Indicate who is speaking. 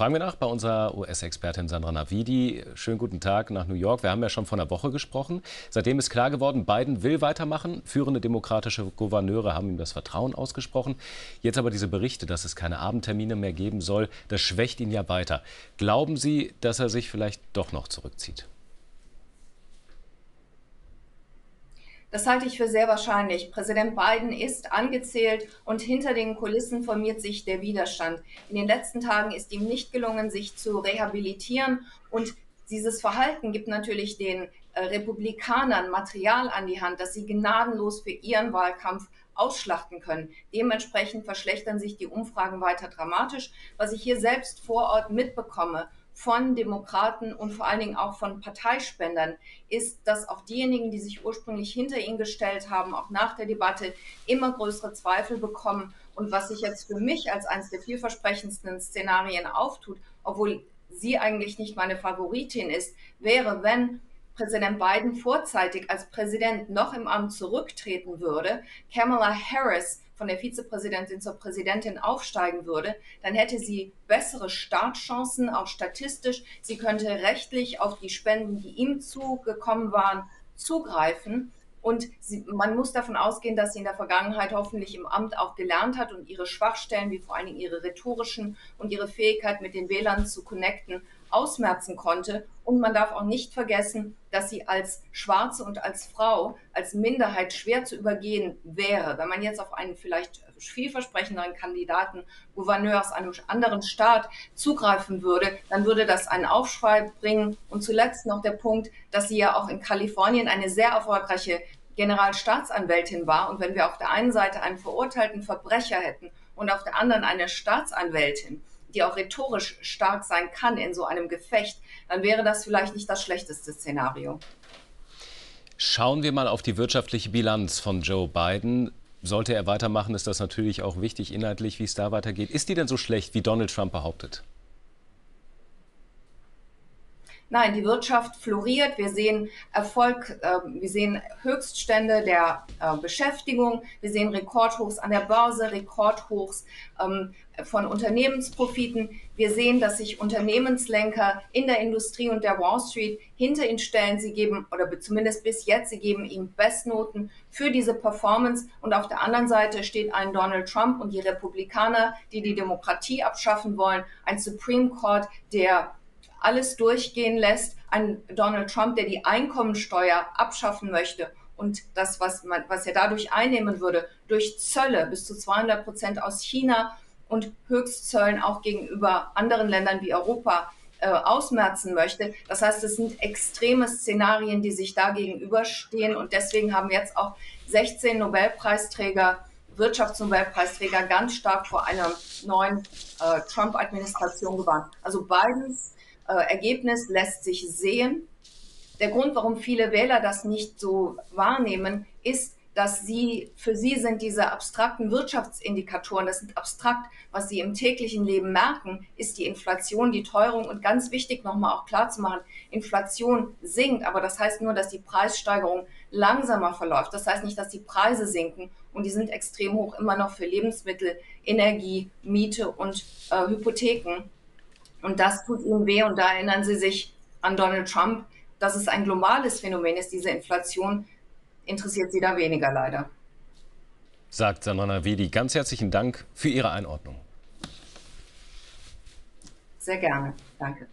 Speaker 1: Fragen wir nach bei unserer US-Expertin Sandra Navidi. Schönen guten Tag nach New York. Wir haben ja schon vor einer Woche gesprochen. Seitdem ist klar geworden, Biden will weitermachen. Führende demokratische Gouverneure haben ihm das Vertrauen ausgesprochen. Jetzt aber diese Berichte, dass es keine Abendtermine mehr geben soll, das schwächt ihn ja weiter. Glauben Sie, dass er sich vielleicht doch noch zurückzieht?
Speaker 2: Das halte ich für sehr wahrscheinlich. Präsident Biden ist angezählt und hinter den Kulissen formiert sich der Widerstand. In den letzten Tagen ist ihm nicht gelungen, sich zu rehabilitieren und dieses Verhalten gibt natürlich den äh, Republikanern Material an die Hand, dass sie gnadenlos für ihren Wahlkampf ausschlachten können. Dementsprechend verschlechtern sich die Umfragen weiter dramatisch. Was ich hier selbst vor Ort mitbekomme von Demokraten und vor allen Dingen auch von Parteispendern ist, dass auch diejenigen, die sich ursprünglich hinter ihn gestellt haben, auch nach der Debatte immer größere Zweifel bekommen. Und was sich jetzt für mich als eines der vielversprechendsten Szenarien auftut, obwohl sie eigentlich nicht meine Favoritin ist, wäre, wenn Präsident Biden vorzeitig als Präsident noch im Amt zurücktreten würde, Kamala Harris von der Vizepräsidentin zur Präsidentin aufsteigen würde, dann hätte sie bessere Startchancen, auch statistisch. Sie könnte rechtlich auf die Spenden, die ihm zugekommen waren, zugreifen. Und sie, man muss davon ausgehen, dass sie in der Vergangenheit hoffentlich im Amt auch gelernt hat und ihre Schwachstellen, wie vor allen Dingen ihre rhetorischen und ihre Fähigkeit, mit den Wählern zu connecten, ausmerzen konnte. Und man darf auch nicht vergessen, dass sie als Schwarze und als Frau, als Minderheit schwer zu übergehen wäre. Wenn man jetzt auf einen vielleicht vielversprechenderen Kandidaten, Gouverneur aus einem anderen Staat zugreifen würde, dann würde das einen Aufschrei bringen. Und zuletzt noch der Punkt, dass sie ja auch in Kalifornien eine sehr erfolgreiche Generalstaatsanwältin war. Und wenn wir auf der einen Seite einen verurteilten Verbrecher hätten und auf der anderen eine Staatsanwältin, die auch rhetorisch stark sein kann in so einem Gefecht, dann wäre das vielleicht nicht das schlechteste Szenario.
Speaker 1: Schauen wir mal auf die wirtschaftliche Bilanz von Joe Biden. Sollte er weitermachen, ist das natürlich auch wichtig inhaltlich, wie es da weitergeht. Ist die denn so schlecht, wie Donald Trump behauptet?
Speaker 2: Nein, die Wirtschaft floriert. Wir sehen Erfolg, äh, wir sehen Höchststände der äh, Beschäftigung, wir sehen Rekordhochs an der Börse, Rekordhochs ähm, von Unternehmensprofiten. Wir sehen, dass sich Unternehmenslenker in der Industrie und der Wall Street hinter ihn stellen. Sie geben, oder zumindest bis jetzt, sie geben ihm Bestnoten für diese Performance. Und auf der anderen Seite steht ein Donald Trump und die Republikaner, die die Demokratie abschaffen wollen, ein Supreme Court, der alles durchgehen lässt, ein Donald Trump, der die Einkommensteuer abschaffen möchte und das, was, man, was er dadurch einnehmen würde, durch Zölle bis zu 200 Prozent aus China und Höchstzöllen auch gegenüber anderen Ländern wie Europa äh, ausmerzen möchte. Das heißt, es sind extreme Szenarien, die sich da gegenüberstehen und deswegen haben jetzt auch 16 Nobelpreisträger Wirtschaftsnobelpreisträger ganz stark vor einer neuen äh, Trump-Administration gewarnt. Also Bidens Ergebnis lässt sich sehen. Der Grund, warum viele Wähler das nicht so wahrnehmen, ist, dass sie, für sie sind diese abstrakten Wirtschaftsindikatoren, das sind abstrakt, was sie im täglichen Leben merken, ist die Inflation, die Teuerung und ganz wichtig nochmal auch klar zu machen, Inflation sinkt, aber das heißt nur, dass die Preissteigerung langsamer verläuft. Das heißt nicht, dass die Preise sinken und die sind extrem hoch immer noch für Lebensmittel, Energie, Miete und äh, Hypotheken. Und das tut ihnen weh. Und da erinnern sie sich an Donald Trump, dass es ein globales Phänomen ist. Diese Inflation interessiert sie da weniger leider.
Speaker 1: Sagt Sanana Vedi. Ganz herzlichen Dank für Ihre Einordnung.
Speaker 2: Sehr gerne. Danke.